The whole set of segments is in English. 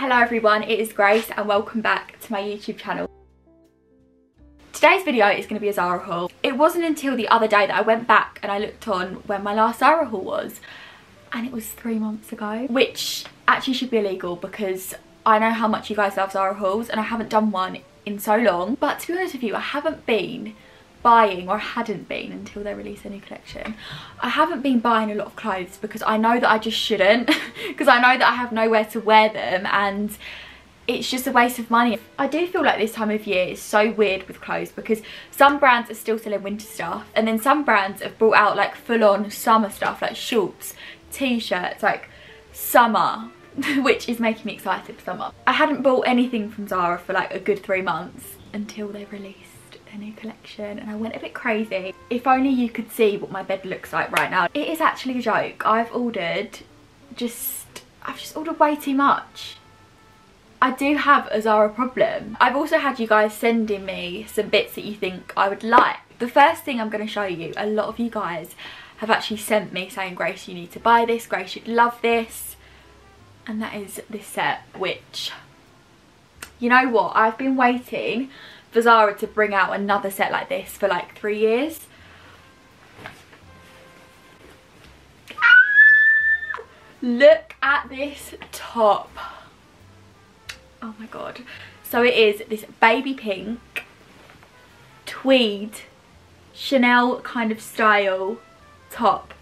Hello everyone, it is Grace and welcome back to my YouTube channel. Today's video is going to be a Zara haul. It wasn't until the other day that I went back and I looked on when my last Zara haul was and it was three months ago which actually should be illegal because I know how much you guys love Zara hauls and I haven't done one in so long but to be honest with you I haven't been buying or hadn't been until they release a new collection I haven't been buying a lot of clothes because I know that I just shouldn't because I know that I have nowhere to wear them and it's just a waste of money. I do feel like this time of year is so weird with clothes because some brands are still selling winter stuff and then some brands have brought out like full-on summer stuff like shorts, t-shirts, like summer which is making me excited for summer. I hadn't bought anything from Zara for like a good three months until they released a new collection and I went a bit crazy. If only you could see what my bed looks like right now. It is actually a joke. I've ordered just, I've just ordered way too much. I do have a Zara problem. I've also had you guys sending me some bits that you think I would like. The first thing I'm going to show you, a lot of you guys have actually sent me saying, Grace, you need to buy this. Grace, you'd love this. And that is this set, which, you know what? I've been waiting for Zara to bring out another set like this for like three years. Look at this top. Oh my god. So it is this baby pink tweed chanel kind of style top.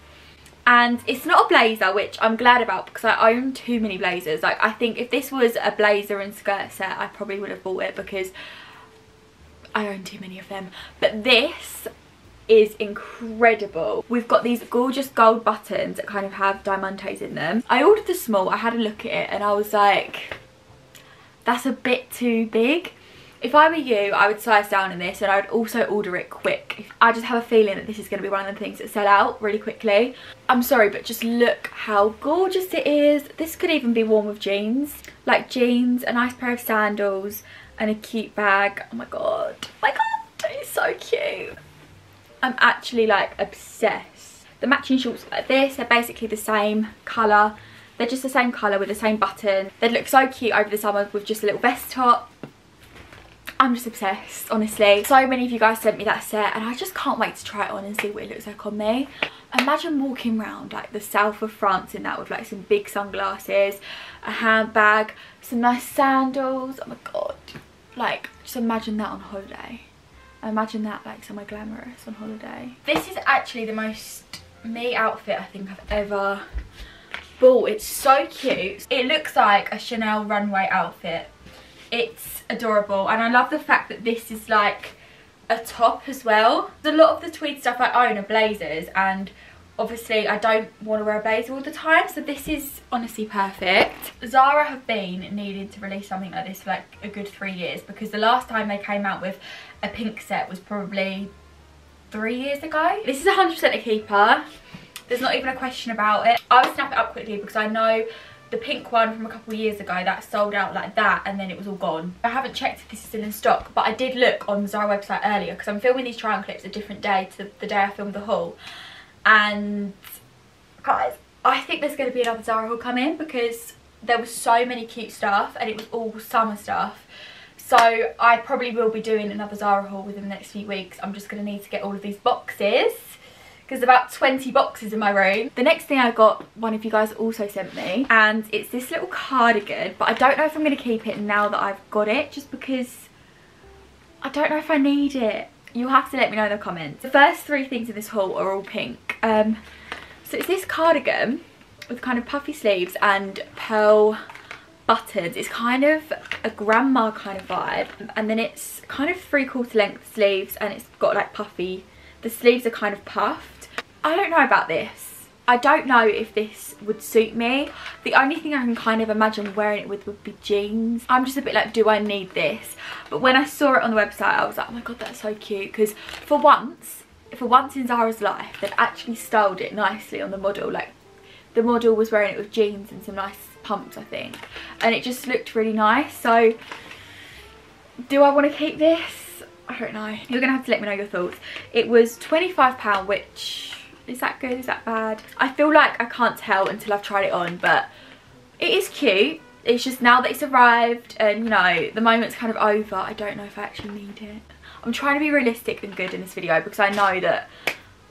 And it's not a blazer which i'm glad about because i own too many blazers. Like i think if this was a blazer and skirt set i probably would have bought it because i own too many of them but this is incredible. We've got these gorgeous gold buttons that kind of have diamantes in them. I ordered the small, I had a look at it and I was like, that's a bit too big. If I were you, I would size down in this and I would also order it quick. I just have a feeling that this is going to be one of the things that sell out really quickly. I'm sorry, but just look how gorgeous it is. This could even be worn with jeans. Like jeans, a nice pair of sandals and a cute bag. Oh my god. My god, it's so cute. I'm actually like obsessed. The matching shorts like this, they're basically the same colour they're just the same colour with the same button. They'd look so cute over the summer with just a little vest top. I'm just obsessed, honestly. So many of you guys sent me that set and I just can't wait to try it on and see what it looks like on me. Imagine walking around like the south of France in that with like some big sunglasses, a handbag, some nice sandals. Oh my god. Like, just imagine that on holiday. Imagine that like somewhere glamorous on holiday. This is actually the most me outfit I think I've ever bought. It's so cute. It looks like a Chanel runway outfit. It's adorable and I love the fact that this is like a top as well. A lot of the tweed stuff I own are blazers and obviously I don't want to wear a blazer all the time so this is honestly perfect. Zara have been needing to release something like this for like a good three years because the last time they came out with a pink set was probably three years ago. This is 100% a keeper. There's not even a question about it. I would snap it up quickly because I know the pink one from a couple years ago that sold out like that and then it was all gone. I haven't checked if this is still in stock but I did look on the Zara website earlier because I'm filming these on clips a different day to the day I filmed the haul and guys I think there's going to be another Zara haul coming because there was so many cute stuff and it was all summer stuff so I probably will be doing another Zara haul within the next few weeks. I'm just going to need to get all of these boxes because about 20 boxes in my room. The next thing I got, one of you guys also sent me, and it's this little cardigan, but I don't know if I'm going to keep it now that I've got it, just because I don't know if I need it. You'll have to let me know in the comments. The first three things in this haul are all pink. Um, so it's this cardigan with kind of puffy sleeves and pearl buttons. It's kind of a grandma kind of vibe. And then it's kind of three quarter length sleeves and it's got like puffy. The sleeves are kind of puffed I don't know about this. I don't know if this would suit me. The only thing I can kind of imagine wearing it with would be jeans. I'm just a bit like, do I need this? But when I saw it on the website, I was like, oh my god, that's so cute. Because for once, for once in Zara's life, they've actually styled it nicely on the model. Like, the model was wearing it with jeans and some nice pumps, I think. And it just looked really nice. So, do I want to keep this? I don't know. You're going to have to let me know your thoughts. It was £25, which is that good? Is that bad? I feel like I can't tell until I've tried it on, but it is cute. it's just now that it's arrived and you know the moment's kind of over I don't know if I actually need it I'm trying to be realistic and good in this video because I know that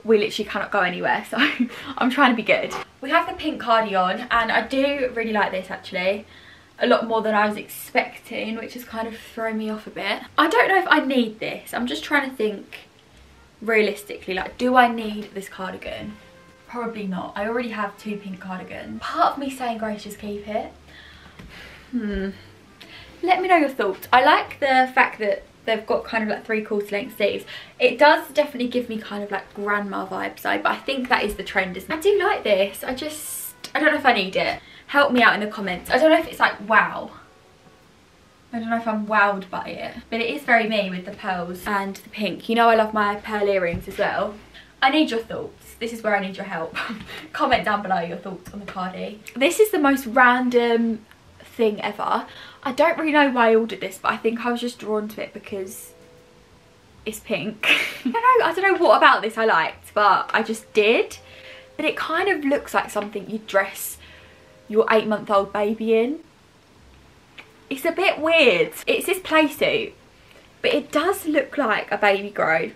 we literally cannot go anywhere so I'm trying to be good we have the pink cardigan and I do really like this actually a lot more than I was expecting which has kind of thrown me off a bit I don't know if I need this I'm just trying to think realistically like do I need this cardigan? Probably not. I already have two pink cardigans. Part of me saying Grace just keep it. Hmm. Let me know your thoughts. I like the fact that they've got kind of like three quarter length sleeves. It does definitely give me kind of like grandma vibes but I think that is the trend isn't it? I do like this. I just I don't know if I need it. Help me out in the comments. I don't know if it's like wow I don't know if I'm wowed by it but it is very me with the pearls and the pink. You know I love my pearl earrings as well. I need your thoughts. This is where I need your help. Comment down below your thoughts on the cardi this is the most random thing ever. I don't really know why I ordered this but I think I was just drawn to it because it's pink. I don't know I don't know what about this I liked but I just did. But it kind of looks like something you'd dress your eight month old baby in. It's a bit weird. It's this play suit, but it does look like a baby grow.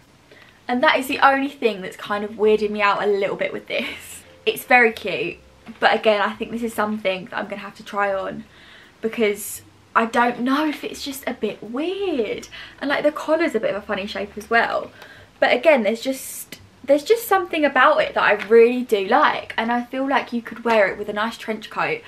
And that is the only thing that's kind of weirding me out a little bit with this. It's very cute, but again, I think this is something that I'm going to have to try on because I don't know if it's just a bit weird. And like the collar's a bit of a funny shape as well. But again, there's just there's just something about it that I really do like and I feel like you could wear it with a nice trench coat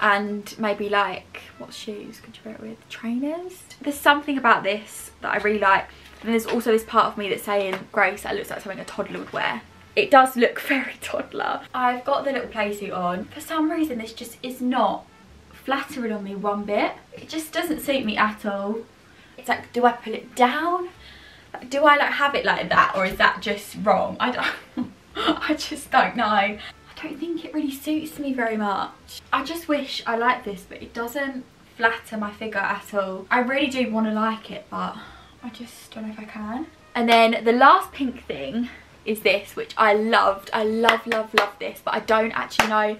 and maybe like what shoes could you wear it with? Trainers? There's something about this that I really like. And there's also this part of me that's saying Grace that looks like something a toddler would wear. It does look very toddler. I've got the little playsuit on. For some reason this just is not flattering on me one bit. It just doesn't suit me at all. It's like do I pull it down? Do I like have it like that or is that just wrong? I don't, I just don't know. Don't think it really suits me very much. I just wish I liked this but it doesn't flatter my figure at all. I really do want to like it but I just don't know if I can. And then the last pink thing is this which I loved. I love, love, love this but I don't actually know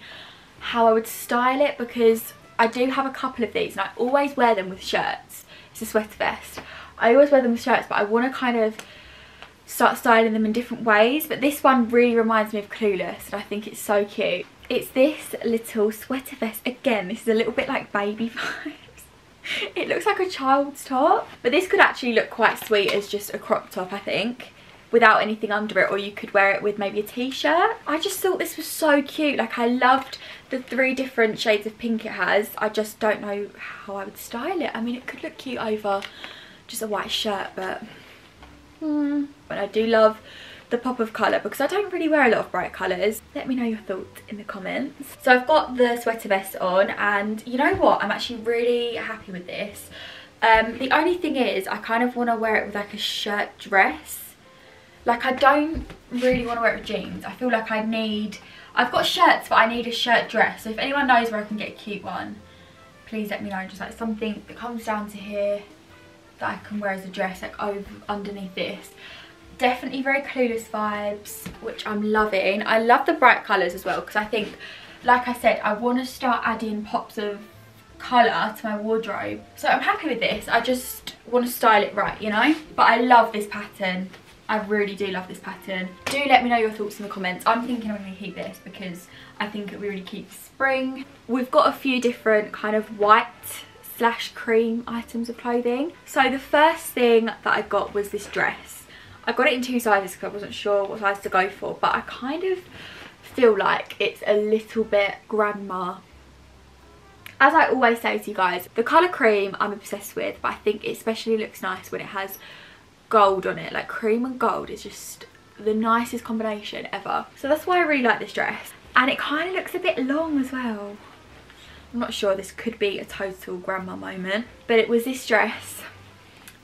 how I would style it because I do have a couple of these and I always wear them with shirts. It's a sweater vest. I always wear them with shirts, but I want to kind of start styling them in different ways. But this one really reminds me of Clueless, and I think it's so cute. It's this little sweater vest. Again, this is a little bit like baby vibes. it looks like a child's top, but this could actually look quite sweet as just a crop top, I think without anything under it or you could wear it with maybe a t-shirt i just thought this was so cute like i loved the three different shades of pink it has i just don't know how i would style it i mean it could look cute over just a white shirt but hmm. but I do love the pop of colour because I don't really wear a lot of bright colours. Let me know your thoughts in the comments. So I've got the sweater vest on and you know what? I'm actually really happy with this. Um, the only thing is I kind of want to wear it with like a shirt dress. Like I don't really want to wear it with jeans. I feel like I need... I've got shirts but I need a shirt dress. So if anyone knows where I can get a cute one, please let me know. Just like something that comes down to here that I can wear as a dress like over underneath this definitely very clueless vibes which i'm loving i love the bright colors as well because i think like i said i want to start adding pops of color to my wardrobe so i'm happy with this i just want to style it right you know but i love this pattern I really do love this pattern. Do let me know your thoughts in the comments. I'm thinking I'm going to keep this because I think it really keeps spring. We've got a few different kind of white slash cream items of clothing. So the first thing that I got was this dress. I got it in two sizes because I wasn't sure what size to go for, but I kind of feel like it's a little bit grandma. As I always say to you guys, the colour cream I'm obsessed with, but I think it especially looks nice when it has gold on it. Like cream and gold is just the nicest combination ever. So that's why I really like this dress. And it kind of looks a bit long as well. I'm not sure this could be a total grandma moment. But it was this dress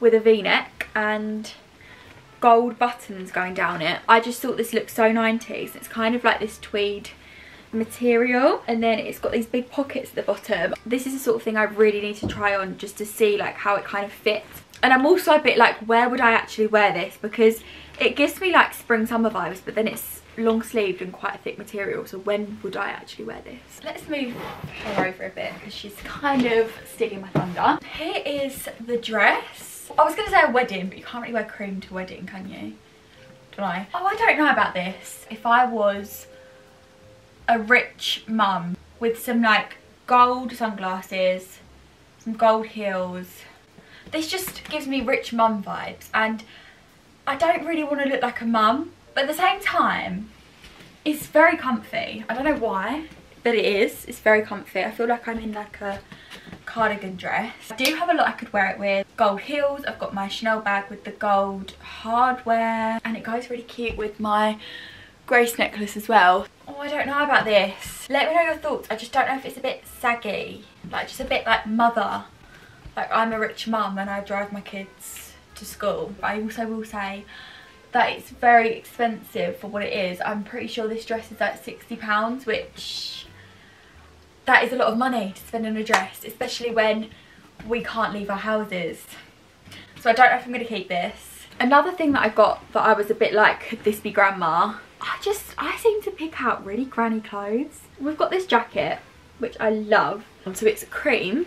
with a v-neck and gold buttons going down it. I just thought this looked so 90s. It's kind of like this tweed material and then it's got these big pockets at the bottom. This is the sort of thing I really need to try on just to see like how it kind of fits. And I'm also a bit like where would I actually wear this because it gives me like spring summer vibes but then it's long sleeved and quite a thick material so when would I actually wear this? Let's move her over a bit because she's kind of stealing my thunder. Here is the dress. I was going to say a wedding but you can't really wear cream to a wedding can you? Don't I? Oh I don't know about this. If I was a rich mum with some like gold sunglasses, some gold heels. This just gives me rich mum vibes and I don't really want to look like a mum but at the same time it's very comfy. I don't know why but it is. It's very comfy. I feel like I'm in like a cardigan dress. I do have a lot I could wear it with. Gold heels. I've got my Chanel bag with the gold hardware and it goes really cute with my Grace necklace as well. Oh, I don't know about this. Let me know your thoughts. I just don't know if it's a bit saggy. Like, just a bit like mother. Like, I'm a rich mum and I drive my kids to school. But I also will say that it's very expensive for what it is. I'm pretty sure this dress is like £60, which... That is a lot of money to spend on a dress, especially when we can't leave our houses. So I don't know if I'm going to keep this. Another thing that I got that I was a bit like, could this be grandma? I just, I seem to pick out really granny clothes. We've got this jacket, which I love. So it's cream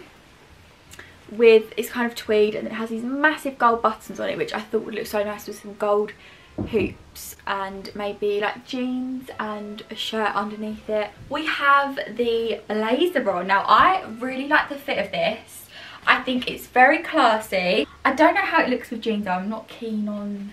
with, it's kind of tweed and it has these massive gold buttons on it, which I thought would look so nice with some gold hoops and maybe like jeans and a shirt underneath it. We have the blazer on. Now I really like the fit of this. I think it's very classy. I don't know how it looks with jeans though. I'm not keen on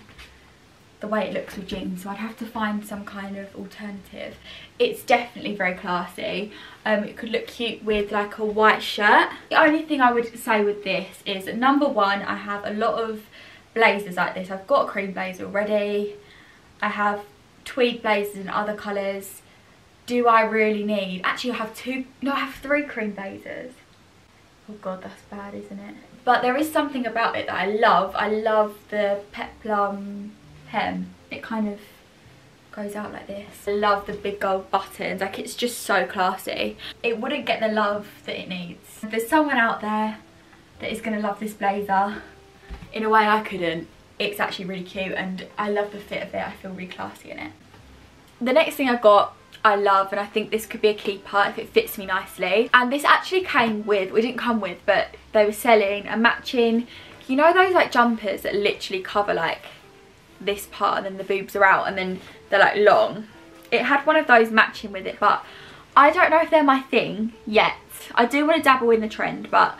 the way it looks with jeans so I'd have to find some kind of alternative it's definitely very classy um, it could look cute with like a white shirt the only thing I would say with this is number one I have a lot of blazers like this I've got a cream blazer already I have tweed blazers in other colours do I really need actually I have two no I have three cream blazers oh god that's bad isn't it but there is something about it that I love I love the peplum hem. It kind of goes out like this. I love the big gold buttons, like it's just so classy. It wouldn't get the love that it needs. There's someone out there that is going to love this blazer in a way I couldn't, it's actually really cute and I love the fit of it, I feel really classy in it. The next thing I got I love and I think this could be a keeper if it fits me nicely and this actually came with, we didn't come with but they were selling a matching, you know those like jumpers that literally cover like this part and then the boobs are out and then they're like long. It had one of those matching with it but I don't know if they're my thing yet. I do want to dabble in the trend but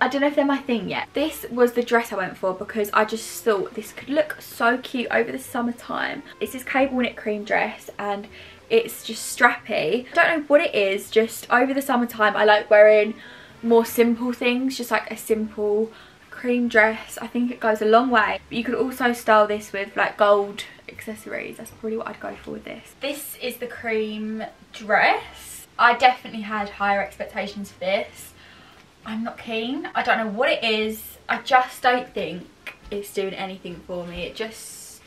I don't know if they're my thing yet. This was the dress I went for because I just thought this could look so cute over the summertime. It's this cable knit cream dress and it's just strappy. I don't know what it is, just over the summertime I like wearing more simple things, just like a simple cream dress. I think it goes a long way. You could also style this with like gold accessories. That's probably what I'd go for with this. This is the cream dress. I definitely had higher expectations for this. I'm not keen. I don't know what it is. I just don't think it's doing anything for me. It just...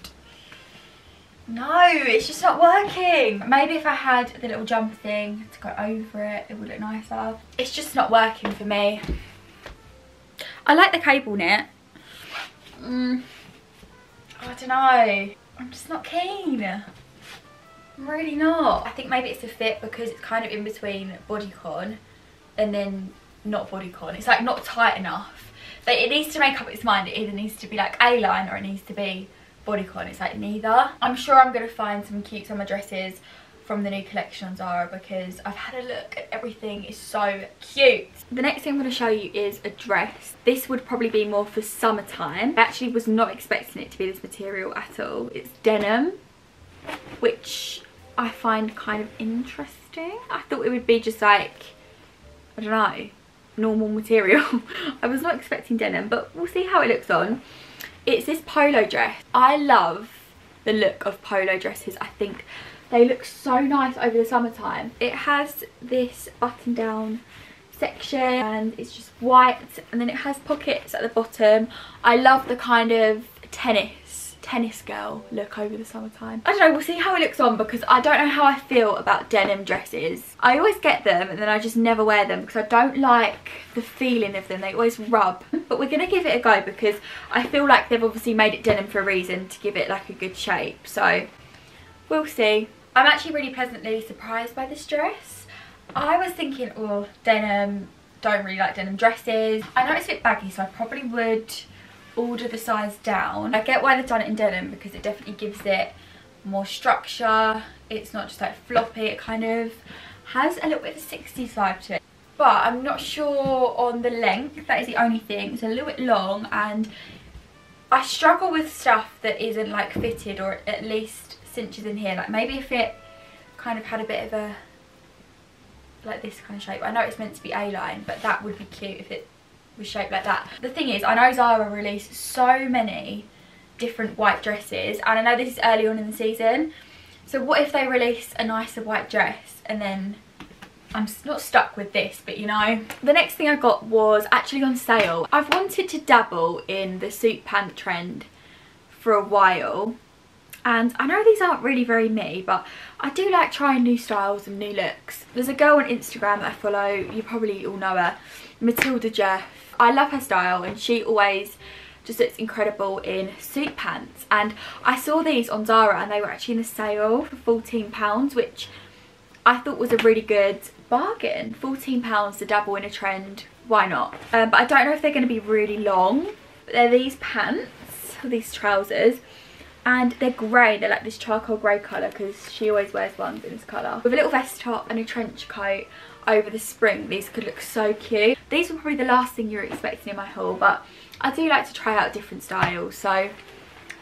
No, it's just not working. Maybe if I had the little jumper thing to go over it, it would look nicer. It's just not working for me. I like the cable knit. Mm, I don't know. I'm just not keen. I'm really not. I think maybe it's a fit because it's kind of in between bodycon and then not bodycon. It's like not tight enough. But it needs to make up its mind. It either needs to be like A-line or it needs to be bodycon. It's like neither. I'm sure I'm going to find some cute summer dresses from the new collection on Zara because I've had a look at everything. It's so cute. The next thing I'm going to show you is a dress. This would probably be more for summertime. I actually was not expecting it to be this material at all. It's denim, which I find kind of interesting. I thought it would be just like, I don't know, normal material. I was not expecting denim, but we'll see how it looks on. It's this polo dress. I love the look of polo dresses. I think they look so nice over the summertime. It has this button down section and it's just white and then it has pockets at the bottom. I love the kind of tennis, tennis girl look over the summertime. I don't know, we'll see how it looks on because I don't know how I feel about denim dresses. I always get them and then I just never wear them because I don't like the feeling of them. They always rub. But we're going to give it a go because I feel like they've obviously made it denim for a reason to give it like a good shape. So we'll see. I'm actually really pleasantly surprised by this dress. I was thinking, oh, denim, don't really like denim dresses. I know it's a bit baggy, so I probably would order the size down. I get why they've done it in denim because it definitely gives it more structure. It's not just like floppy, it kind of has a little bit of a 60s vibe to it. But I'm not sure on the length, that is the only thing. It's a little bit long and I struggle with stuff that isn't like fitted or at least cinches in here. Like maybe if it kind of had a bit of a, like this kind of shape. I know it's meant to be A-line, but that would be cute if it was shaped like that. The thing is, I know Zara released so many different white dresses and I know this is early on in the season. So what if they release a nicer white dress and then I'm not stuck with this, but you know. The next thing I got was actually on sale. I've wanted to dabble in the suit pant trend for a while. And I know these aren't really very me, but I do like trying new styles and new looks. There's a girl on Instagram that I follow, you probably all know her, Matilda Djerf. I love her style and she always just looks incredible in suit pants. And I saw these on Zara and they were actually in a sale for £14, which I thought was a really good bargain. £14 to dabble in a trend, why not? Um, but I don't know if they're going to be really long. But they're these pants, these trousers. And they're grey, they're like this charcoal grey colour because she always wears ones in this colour. With a little vest top and a trench coat over the spring, these could look so cute. These were probably the last thing you were expecting in my haul, but I do like to try out different styles, so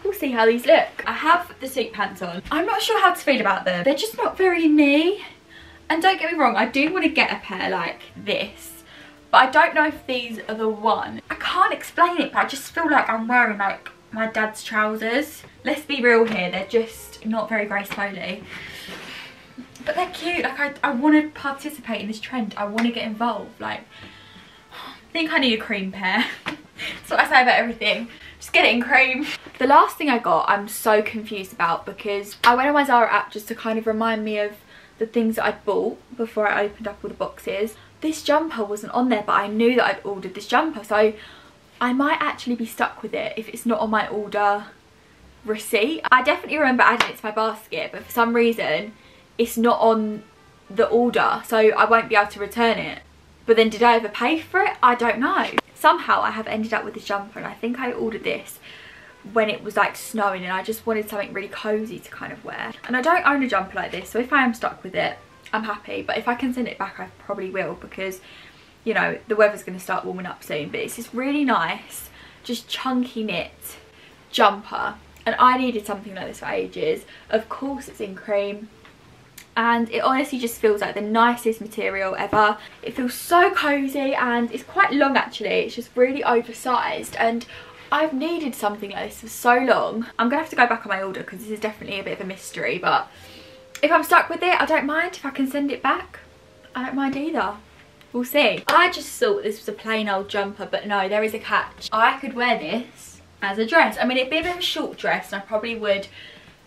we'll see how these look. I have the suit pants on. I'm not sure how to feel about them. They're just not very me. And don't get me wrong, I do want to get a pair like this. But I don't know if these are the one. I can't explain it, but I just feel like I'm wearing like my dad's trousers. Let's be real here, they're just not very Grace Foley. But they're cute, like I, I want to participate in this trend. I want to get involved, like, I think I need a cream pair. That's what I say about everything. Just get it in cream. The last thing I got, I'm so confused about because I went on my Zara app just to kind of remind me of the things that I'd bought before I opened up all the boxes. This jumper wasn't on there, but I knew that I'd ordered this jumper. So I might actually be stuck with it if it's not on my order receipt. I definitely remember adding it to my basket, but for some reason it's not on the order. So I won't be able to return it. But then did I ever pay for it? I don't know. Somehow I have ended up with this jumper and I think I ordered this when it was like snowing and I just wanted something really cozy to kind of wear. And I don't own a jumper like this, so if I am stuck with it, I'm happy. But if I can send it back, I probably will because, you know, the weather's going to start warming up soon. But it's this really nice, just chunky knit jumper. And I needed something like this for ages. Of course, it's in cream and it honestly just feels like the nicest material ever. It feels so cozy and it's quite long actually. It's just really oversized and I've needed something like this for so long. I'm to have to go back on my order because this is definitely a bit of a mystery. But if I'm stuck with it, I don't mind. If I can send it back, I don't mind either. We'll see. I just thought this was a plain old jumper, but no, there is a catch. I could wear this as a dress. I mean, it'd be a bit of a short dress and I probably would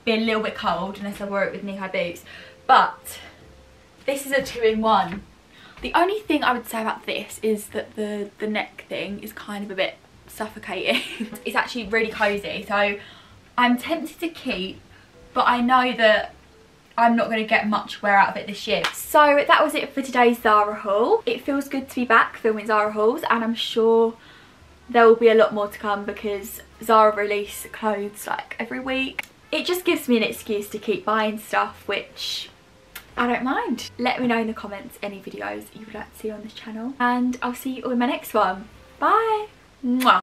be a little bit cold unless I wore it with knee-high boots. But this is a two-in-one. The only thing I would say about this is that the, the neck thing is kind of a bit suffocating. it's actually really cosy so I'm tempted to keep but I know that I'm not going to get much wear out of it this year. So that was it for today's Zara haul. It feels good to be back filming Zara hauls and I'm sure there will be a lot more to come because Zara release clothes like every week. It just gives me an excuse to keep buying stuff which I don't mind. Let me know in the comments any videos you would like to see on this channel and I'll see you all in my next one. Bye! Mwah.